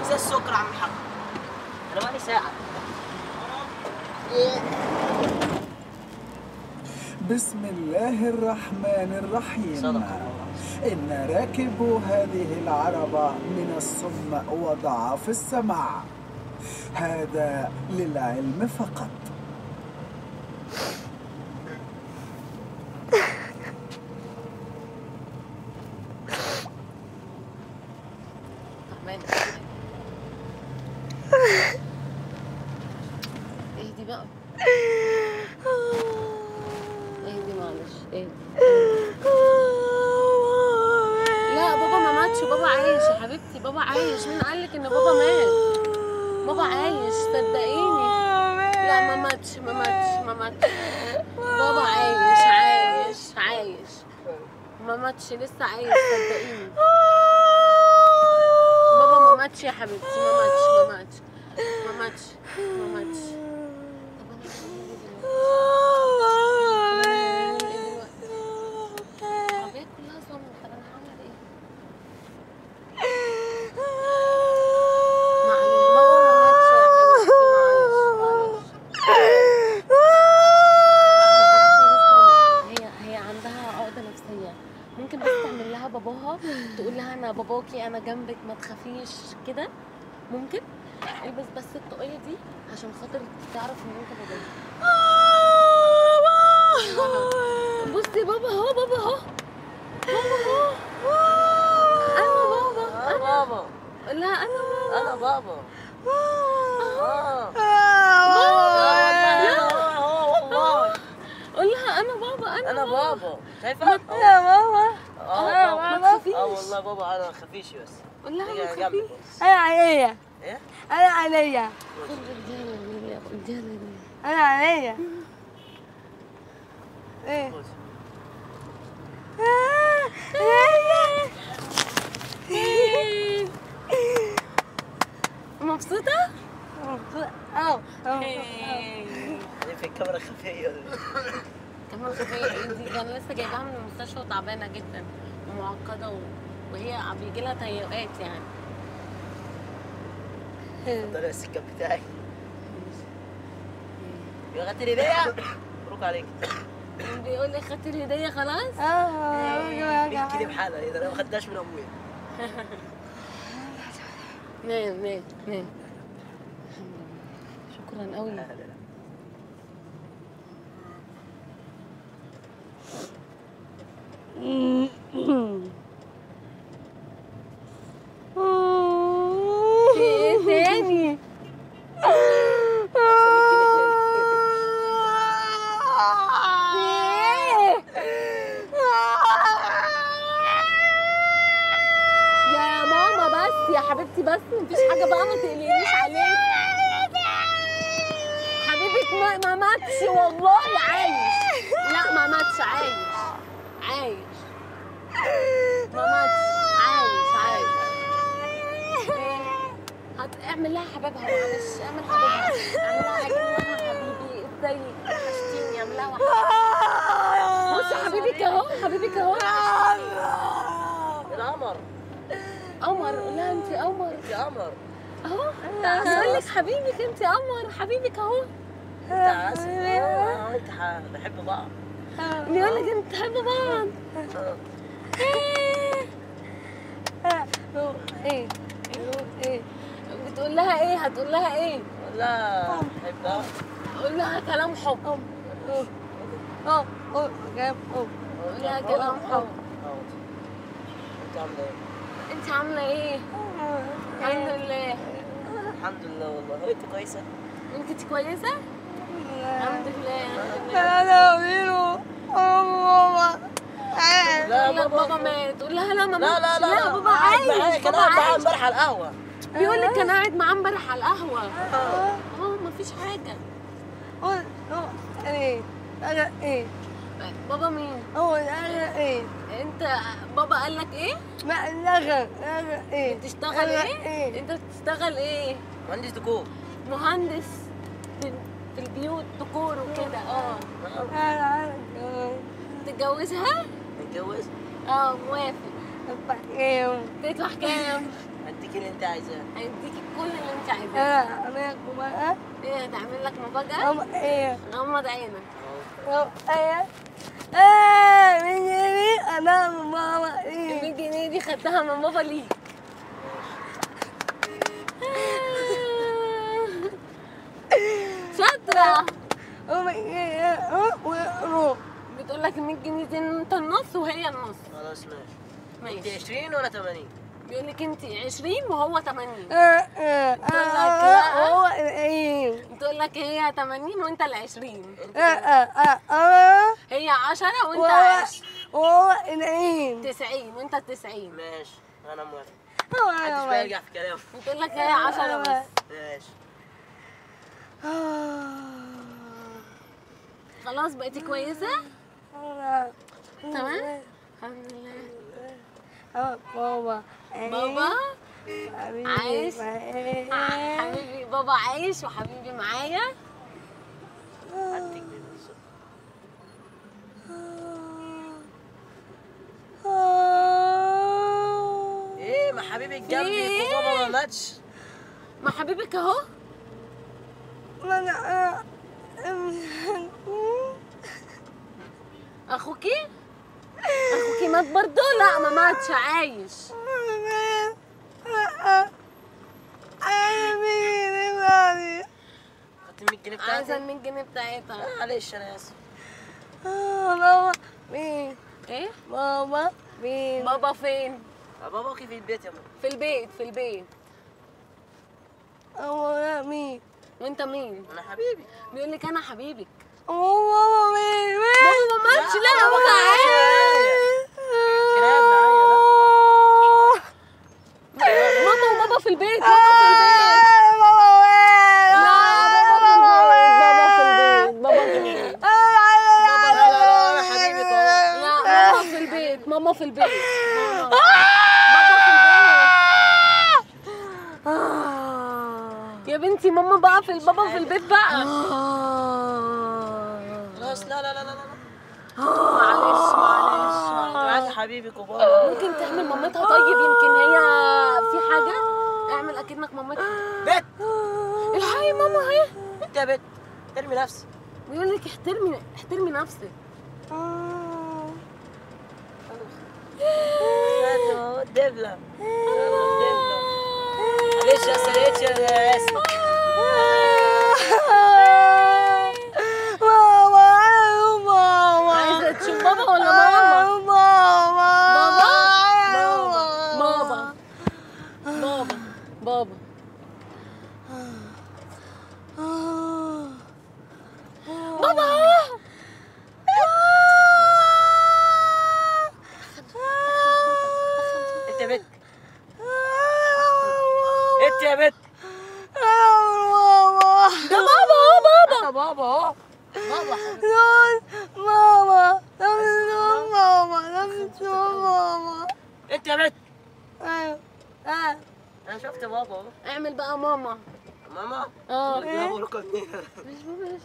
نفسك زي السكر عم الحاج أنا بقالي ساعة. بسم الله الرحمن الرحيم. صدق. إن راكب هذه العربة من الصم وضعف السمع هذا للعلم فقط تعبانة اهدي بقى اهدي معلش اهدي لا بابا ما ماتش بابا عايش يا حبيبتي بابا عايش. مين قالك إن بابا مات. بابا عايش صدقيني. لا ما ماتش ما ماتش ما ماتش. بابا عايش عايش عايش. ما ماتش لسه عايش صدقيني. بابا ما ماتش يا حبيبتي ما ماتش ما ماتش. ما ماتش ما ماتش طب أنا هعمل إيه دلوقتي؟ العربية كلها صمت طب أنا هعمل إيه؟ معلش بابا ما ماتش يا حبيبتي معلش معلش هي هي عندها عقدة نفسية ممكن بس تعمل لها باباها تقول لها باباكي أنا جنبك ما تخافيش كده. ممكن؟ البس بس الطاقية دي عشان خاطر تعرف إن أنت باباها بصي بابا اهو بابا اهو بابا اهو أنا بابا أنا بابا. لا أنا بابا أنا بابا والله أنا بابا أنا أنا بابا. شايفة؟ يا بابا. آه ما بابا. تخافيش. آه والله بابا أنا خفيش بس. نيجي ما تخافيش أنا عليا. إيه؟ أنا عليا. أنا عليا. إيه؟ خد. مبسوطة؟ آه في الكاميرا خفية. دي أنا لسه جايباها من المستشفى وتعبانة جدا ومعقدة و... وهي بيجي لها تهيؤات يعني. يا السكة بتاعي. يا غتي الهديه مبروك عليك. بيقول لي خدت الهدية خلاص؟ مين كده بحالها إيه ده أنا ما خدتهاش من ابويا نام نام نام شكرا قوي لا، لا، لا. في إيه تاني؟ في إيه؟ يا ماما بس يا حبيبتي بس مفيش حاجة بقى ما تقلقيش عليك حبيبك ما, ما ماتش والله عايش. لا ما ماتش عايش. عايش. ما ماتش عايش عايش. هت... اعمل لها حبيبها معلش. اعمل حبيبها. اعمل لها حبيبي. ازيك وحشتيني. اعمل لها واحدة بصي حبيبك اهو حبيبك اهو القمر. قمر لها أنت قمر. يا قمر. أهو. بقول لك حبيبك أنت قمر. حبيبك أهو. أنت عسل. أه أنت بنحب بعض. بيقول لك أنت تحبوا بعض. أه. إيه. إيه. بتقول لها إيه؟ هتقول لها إيه؟ لا بحبها قول لها كلام حب. أه. أه. جاب. أه. قول لها كلام حب. أه. انت عامله إيه؟ انت عاملة إيه؟ الحمد لله. الحمد لله والله. انت كويسة؟ انت كويسة؟ الحمد لله. الحمد لله أنا آه ماما لا قول لها بابا. مات. قول لها لا ما لا لا لا بابا عايش كان بابا قاعد عايش. امبارح على القهوة. بيقول لك كان قاعد معاه امبارح على القهوة. آه. مفيش حاجة. آه آه إيه أنا إيه؟ بابا مين؟ هو أنا إيه؟ انت بابا قال لك إيه؟ ما نغر أنا إيه؟ بتشتغل إيه؟ إيه؟ انت بتشتغل إيه؟ مهندس ديكور. مهندس في في البيوت ديكور وكده آه. أنا عارف تتجوزها متجوز؟ آه موافق. إيه؟ تدفع كام؟ اديك اللي انت عايزاه. هيديكي كل اللي انت عايزاه. أنا أنا إيه هتعمل لك مفاجأة؟ إيه؟ غمض عينك. إيه؟ إيه من يمين أنا من ماما ال إيه؟ 100 جنيه دي خدتها من بابا ليك شاطرة. إيه آه وروح بتقول لك ال 100 جنيه دي أنت النص وهي النص. خلاص ماشي. ماشي. 20 ولا 80 بيقول لك انت 20 وهو 80 آه آه تقول لك لا. هو إيه. بتقول لك هي 80 وانت ال 20 انت آه آه آه. هي 10 وانت وهو 10 وهو الايه 90 وانت ال 90 ماشي أنا موافق. محدش أنا بقى يرجع في كلامه. بتقول لك هي 10 بس. ماشي. خلاص بقيتي كويسة؟ تمام؟ الحمد لله. بابا. بابا؟ عايش. حبيبي بابا عايش وحبيبي معايا؟ إيه ما حبيبك جنبي؟ وبابا ما ماتش ما حبيبك أهو؟ اخوكي أخوكي؟ مات برضه لا ما ماتش عايش. خدت ال 100 جنيه بتاعتي؟ ال 100 جنيه بتاعتها. معلش أنا اسف بابا مين؟ إيه؟ بابا مين؟ بابا فين؟ بابا كيف في البيت يا ماما في البيت في البيت. بابا مين؟ وأنت مين؟ أنا حبيبي. بيقول لك أنا حبيبك. بابا مين؟ بابا ما ماتش. لا بابا عايش كلام معايا لا ماما وبابا في البيت بابا في البيت لا بابا في البيت بابا في البيت بابا في البيت لا لا لا أنا حبيبك اهو لا ماما في البيت ماما في البيت ماما. في البيت يا بنتي ماما بقى في البابا في البيت بقى خلاص لا لا لا لا لا معلش معلش معاك حبيبك وبابا ممكن تعمل مامتها طيب يمكن هي في حاجة اعمل اكنك مامتها بيت الحقي ماما اهي انت يا بيت ارمي نفسي بيقول لك احترمي احترمي نفسك يلا الدبلة معلش يا سريتش يا اسف عايزة تشوف بابا ولا ماما بابا بابا بابا بابا بابا انت يا بيت انت يا بيت ده بابا اهو بابا أنا بابا. اهو بابا ماما ماما ماما انت يا بيت أيوه. آه. أنا شفت بابا. اهو اعمل بقى ماما. ماما؟ آه. مش بابا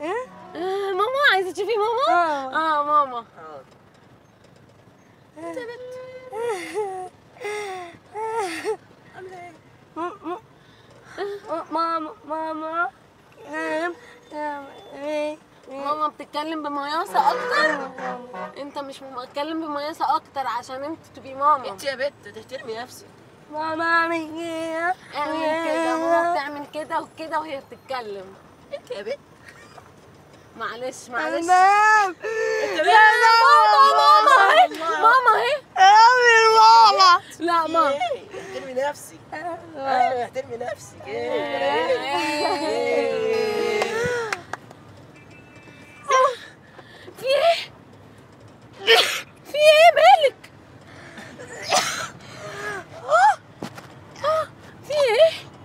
إيه؟ آه، ماما عايزة تشوفي ماما؟ آه. آه ماما. آه. ماما ماما ماما. بتتكلم بمياسة أكتر؟ أنت مش بتتكلم بمياسة أكتر عشان أنت تبقي ماما. أنت يا بيت تحترمي نفسك. ماما اعمل كده ماما بتعمل كده وكده وهي بتتكلم. أنت يا بيت معلش معلش. ماما أنت يا بيت ماما اهي ماما اهي ماما لا ماما إيه احترمي نفسك. أيوه احترمي نفسك. إيه إيه في إيه؟ في إيه مالك؟ في إيه؟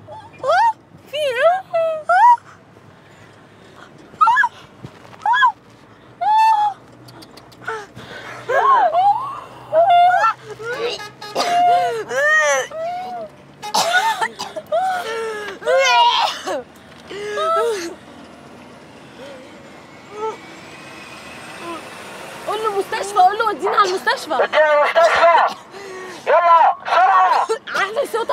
قول له مستشفى قول له ودينا على المستشفى. ادينا المستشفى. يلا بسرعة. على صوتك.